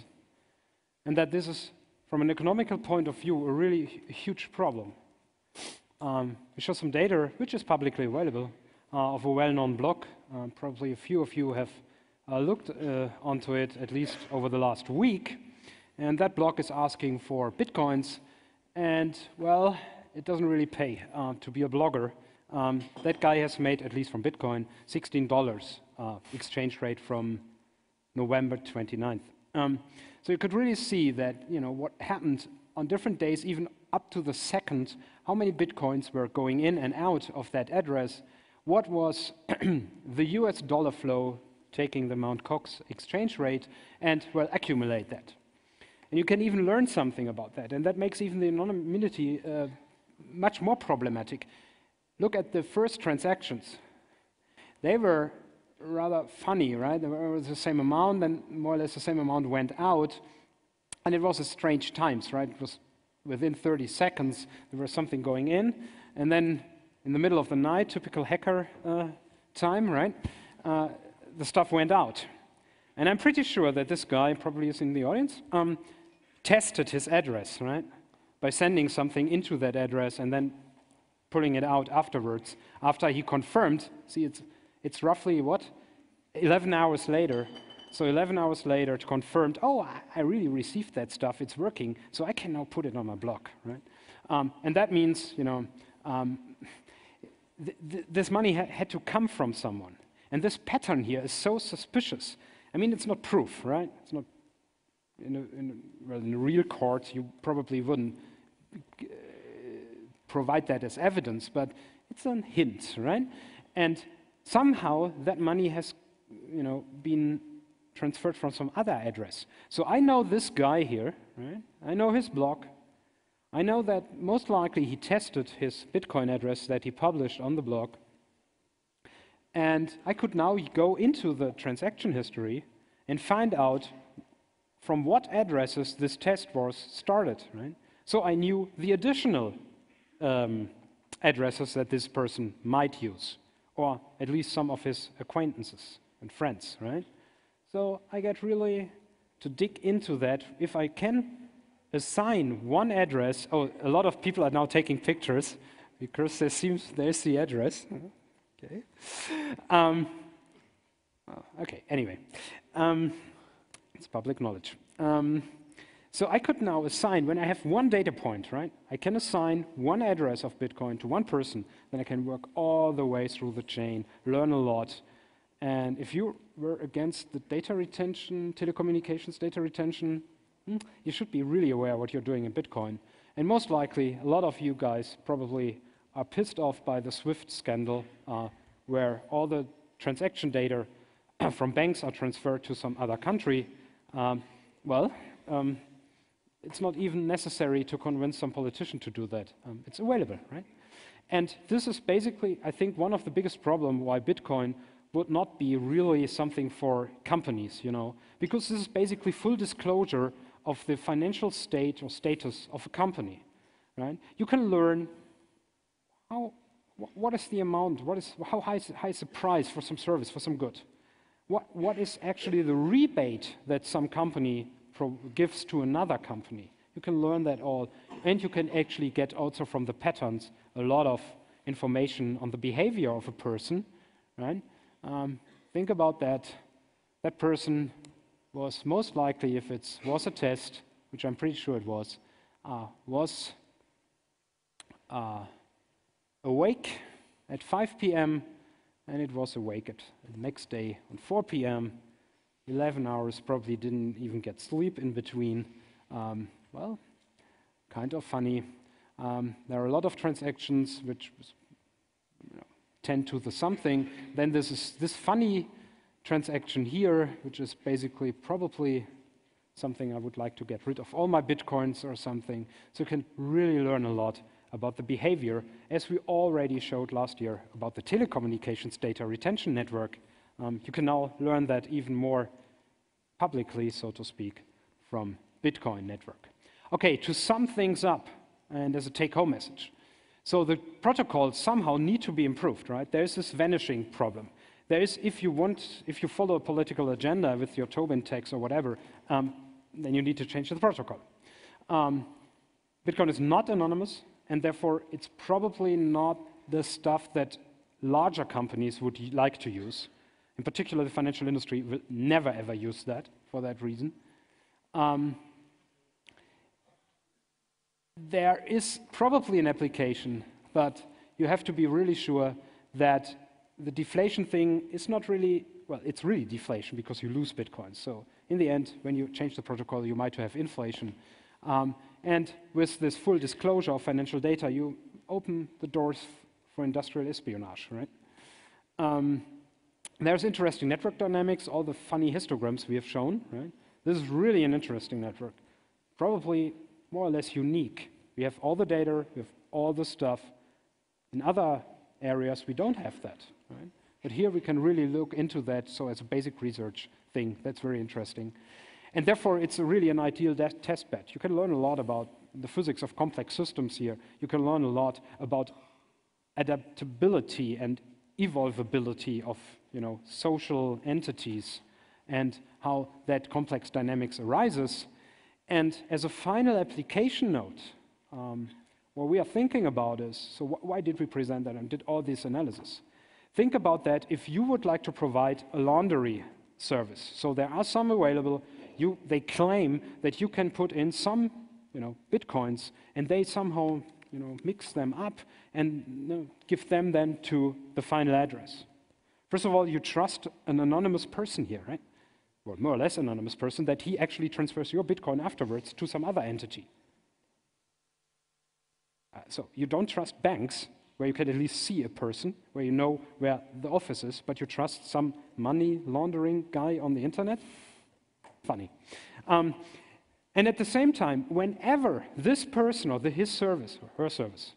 And that this is, from an economical point of view, a really huge problem. Um, we show some data, which is publicly available, uh, of a well-known blog. Uh, probably a few of you have uh, looked uh, onto it, at least over the last week. And that blog is asking for bitcoins. And, well, it doesn't really pay uh, to be a blogger. Um, that guy has made, at least from Bitcoin, $16 uh, exchange rate from November 29th. Um, so you could really see that you know what happened on different days, even up to the second, how many bitcoins were going in and out of that address, what was <clears throat> the US dollar flow taking the Mount Gox exchange rate, and well, accumulate that. And you can even learn something about that, and that makes even the anonymity uh, much more problematic. Look at the first transactions. They were rather funny, right? There was the same amount, and more or less the same amount went out. And it was a strange times, right? It was within 30 seconds, there was something going in. And then in the middle of the night, typical hacker uh, time, right? Uh, the stuff went out. And I'm pretty sure that this guy, probably is in the audience, um, tested his address, right? By sending something into that address and then pulling it out afterwards. After he confirmed, see, it's, it's roughly what? 11 hours later. So 11 hours later, it confirmed, oh, I really received that stuff, it's working, so I can now put it on my blog, right? Um, and that means, you know, um, th th this money ha had to come from someone. And this pattern here is so suspicious. I mean, it's not proof, right? It's not, in a, in a, well, in a real court, you probably wouldn't provide that as evidence, but it's a hint, right? And somehow that money has, you know, been transferred from some other address. So I know this guy here, right? I know his blog. I know that most likely he tested his Bitcoin address that he published on the blog. And I could now go into the transaction history and find out from what addresses this test was started, right? So I knew the additional um, addresses that this person might use, or at least some of his acquaintances and friends, right? So I get really to dig into that. If I can assign one address, oh, a lot of people are now taking pictures because there seems there's the address. Okay. Um, okay, anyway. Um, it's public knowledge. Um, so I could now assign, when I have one data point, right, I can assign one address of Bitcoin to one person, then I can work all the way through the chain, learn a lot. And if you were against the data retention, telecommunications data retention, hmm, you should be really aware what you're doing in Bitcoin. And most likely, a lot of you guys probably are pissed off by the SWIFT scandal, uh, where all the transaction data <clears throat> from banks are transferred to some other country. Um, well, um, it's not even necessary to convince some politician to do that. Um, it's available, right? And this is basically, I think, one of the biggest problems why Bitcoin would not be really something for companies, you know, because this is basically full disclosure of the financial state or status of a company, right? You can learn how, what is the amount, what is, how high is, high is the price for some service, for some good? What, what is actually the rebate that some company gives to another company? You can learn that all, and you can actually get also from the patterns a lot of information on the behavior of a person, right? Um, think about that. That person was most likely, if it was a test, which I'm pretty sure it was, uh, was uh, awake at 5 p.m. and it was awake at the next day on 4 p.m. 11 hours, probably didn't even get sleep in between. Um, well, kind of funny. Um, there are a lot of transactions which you know, tend to the something. Then this is this funny transaction here, which is basically probably something I would like to get rid of all my bitcoins or something. So you can really learn a lot about the behavior, as we already showed last year about the telecommunications data retention network. Um, you can now learn that even more publicly, so to speak, from Bitcoin network. Okay, to sum things up, and as a take-home message. So the protocols somehow need to be improved, right? There's this vanishing problem. There is, if you want, if you follow a political agenda with your Tobin tax or whatever, um, then you need to change the protocol. Um, Bitcoin is not anonymous and therefore it's probably not the stuff that larger companies would like to use. In particular, the financial industry will never ever use that for that reason. Um, there is probably an application, but you have to be really sure that the deflation thing is not really, well, it's really deflation because you lose Bitcoin. So in the end, when you change the protocol, you might have inflation. Um, and with this full disclosure of financial data, you open the doors for industrial espionage, right? Um, there's interesting network dynamics, all the funny histograms we have shown, right? This is really an interesting network, probably more or less unique. We have all the data, we have all the stuff. In other areas, we don't have that, right? But here we can really look into that, so as a basic research thing, that's very interesting. And therefore, it's really an ideal test bed. You can learn a lot about the physics of complex systems here. You can learn a lot about adaptability and evolvability of you know, social entities and how that complex dynamics arises. And as a final application note, um, what we are thinking about is, so wh why did we present that and did all this analysis? Think about that if you would like to provide a laundry service. So there are some available, you, they claim that you can put in some you know, bitcoins and they somehow you know, mix them up and you know, give them then to the final address. First of all, you trust an anonymous person here, right? Well, more or less anonymous person, that he actually transfers your Bitcoin afterwards to some other entity. Uh, so you don't trust banks, where you can at least see a person, where you know where the office is, but you trust some money laundering guy on the internet? Funny. Um, and at the same time, whenever this person or the, his service or her service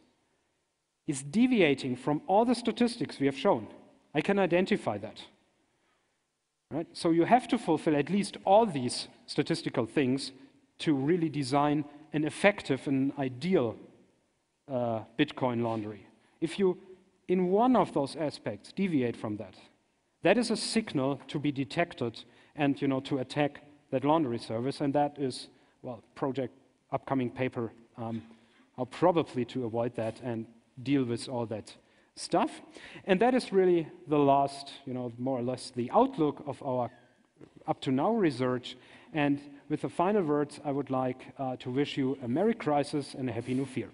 is deviating from all the statistics we have shown, I can identify that. Right? So you have to fulfill at least all these statistical things to really design an effective and ideal uh, Bitcoin laundry. If you, in one of those aspects, deviate from that, that is a signal to be detected and you know, to attack that laundry service, and that is, well, project upcoming paper, um, how probably to avoid that and deal with all that stuff. And that is really the last, you know, more or less the outlook of our up to now research. And with the final words, I would like uh, to wish you a Merry Crisis and a Happy New Year.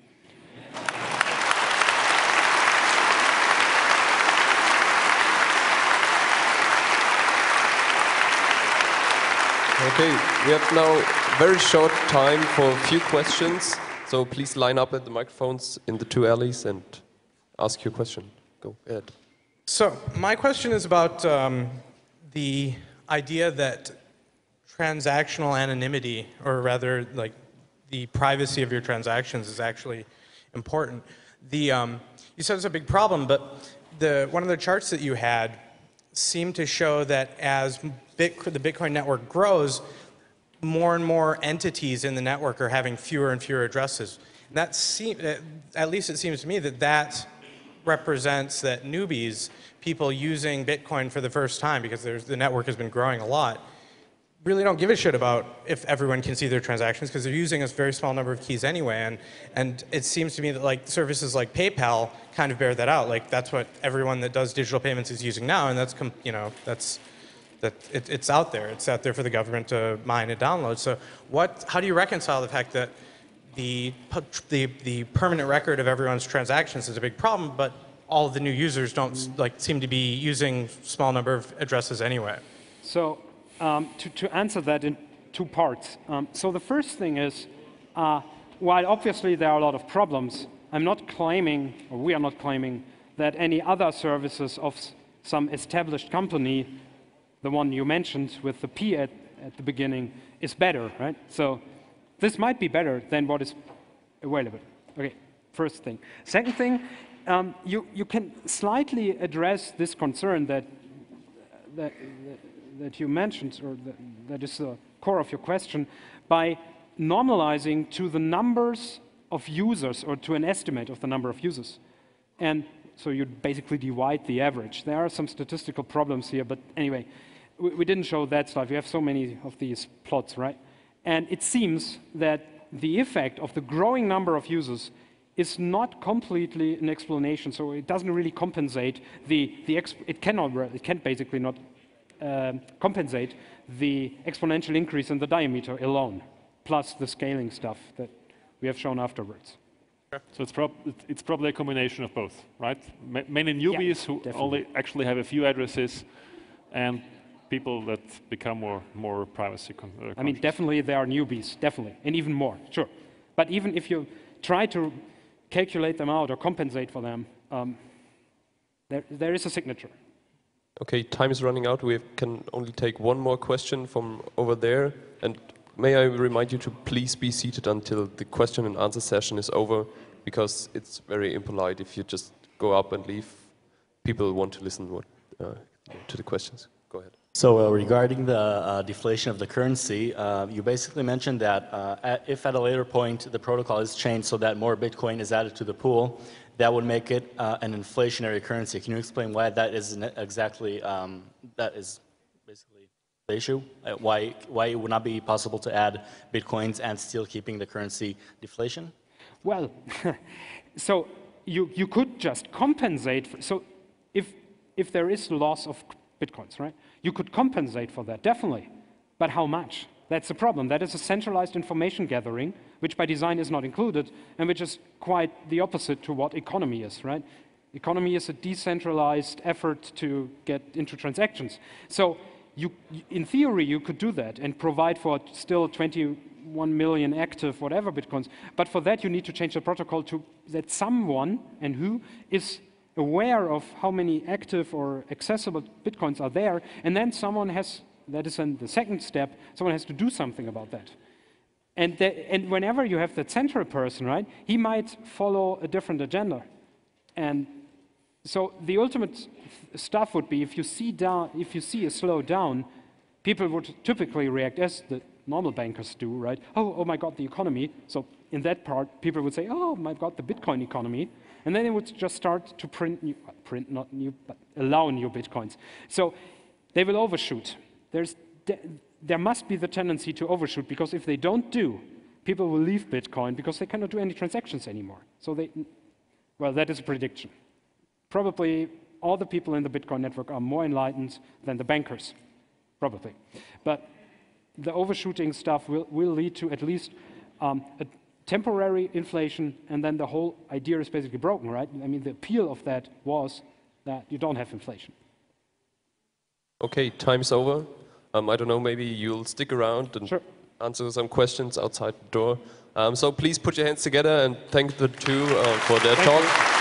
Okay, we have now very short time for a few questions. So please line up at the microphones in the two alleys and ask your question. Go ahead. So my question is about um, the idea that transactional anonymity, or rather like the privacy of your transactions is actually important. The, um, you said it's a big problem, but the, one of the charts that you had seemed to show that as Bit, the Bitcoin network grows, more and more entities in the network are having fewer and fewer addresses. And that seem, at least it seems to me that that represents that newbies, people using Bitcoin for the first time because there's the network has been growing a lot, really don't give a shit about if everyone can see their transactions because they're using a very small number of keys anyway. And, and it seems to me that like services like PayPal kind of bear that out. Like that's what everyone that does digital payments is using now. And that's, you know, that's, that it, it's out there. It's out there for the government to mine and download. So what, how do you reconcile the fact that the, the, the permanent record of everyone's transactions is a big problem, but all of the new users don't like seem to be using small number of addresses anyway. So um, to, to, answer that in two parts. Um, so the first thing is, uh, while obviously there are a lot of problems, I'm not claiming, or we are not claiming, that any other services of some established company, the one you mentioned with the P at, at the beginning, is better, right? So this might be better than what is available. Okay, first thing. Second thing, um, you, you can slightly address this concern that, that, that you mentioned, or that, that is the core of your question, by normalizing to the numbers of users or to an estimate of the number of users. And so you basically divide the average. There are some statistical problems here, but anyway, we, we didn't show that stuff. You have so many of these plots, right? And it seems that the effect of the growing number of users is not completely an explanation. So it doesn't really compensate the, the it cannot, it can basically not uh, compensate the exponential increase in the diameter alone, plus the scaling stuff that we have shown afterwards. So it's, prob it's probably a combination of both, right? M many newbies yeah, who definitely. only actually have a few addresses and people that become more more privacy. Con- uh, I mean, definitely there are newbies, definitely, and even more, sure. But even if you try to calculate them out or compensate for them, um, there, there is a signature. Okay, time is running out. We can only take one more question from over there. And may I remind you to please be seated until the question and answer session is over, because it's very impolite if you just go up and leave. People want to listen what, uh, to the questions. So uh, regarding the uh, deflation of the currency, uh, you basically mentioned that uh, at, if at a later point the protocol is changed so that more Bitcoin is added to the pool, that would make it uh, an inflationary currency. Can you explain why that isn't exactly, um, that is basically the issue? Uh, why, why it would not be possible to add Bitcoins and still keeping the currency deflation? Well, <laughs> so you, you could just compensate. For, so if, if there is loss of bitcoins, right, you could compensate for that, definitely. But how much? That's the problem. That is a centralized information gathering, which by design is not included, and which is quite the opposite to what economy is, right? Economy is a decentralized effort to get into transactions. So you, in theory, you could do that and provide for still 21 million active whatever bitcoins. But for that, you need to change the protocol to that someone and who is aware of how many active or accessible bitcoins are there, and then someone has, that is then the second step, someone has to do something about that. And, the, and whenever you have that central person, right, he might follow a different agenda. And so the ultimate stuff would be if you see down, if you see a slowdown, people would typically react as the normal bankers do, right? Oh, oh my God, the economy. So in that part, people would say, oh my God, the Bitcoin economy. And then they would just start to print new, print not new, but allow new Bitcoins. So they will overshoot. There's, there must be the tendency to overshoot because if they don't do, people will leave Bitcoin because they cannot do any transactions anymore. So they, well, that is a prediction. Probably all the people in the Bitcoin network are more enlightened than the bankers, probably. But the overshooting stuff will, will lead to at least um, a temporary inflation, and then the whole idea is basically broken, right? I mean, the appeal of that was that you don't have inflation. Okay, time's over. Um, I don't know, maybe you'll stick around and Sure. answer some questions outside the door. Um, so please put your hands together and thank the two uh, for their Thank talk. you.